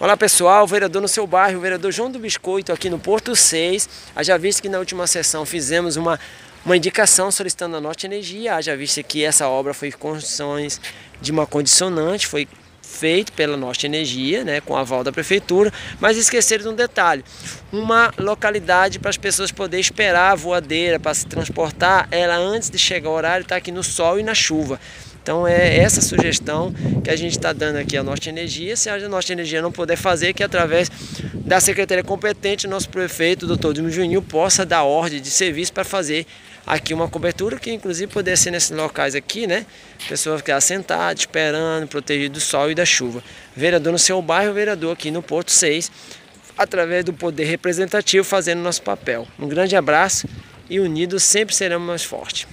Olá pessoal, vereador no seu bairro, vereador João do Biscoito aqui no Porto 6. Haja visto que na última sessão fizemos uma, uma indicação solicitando a Norte Energia, haja visto que essa obra foi em condições de uma condicionante, foi feito pela Norte Energia, né, com aval da prefeitura, mas esqueceram de um detalhe, uma localidade para as pessoas poderem esperar a voadeira para se transportar, ela antes de chegar o horário está aqui no sol e na chuva. Então é essa sugestão que a gente está dando aqui à Norte Energia. Se a Norte Energia não puder fazer, que através da secretaria competente, nosso prefeito, doutor Dino Juninho, possa dar ordem de serviço para fazer aqui uma cobertura, que inclusive poder ser nesses locais aqui, né? Pessoas ficar sentadas, esperando, protegido do sol e da chuva. Vereador no seu bairro, vereador aqui no Porto 6, através do poder representativo, fazendo nosso papel. Um grande abraço e unidos sempre seremos mais fortes.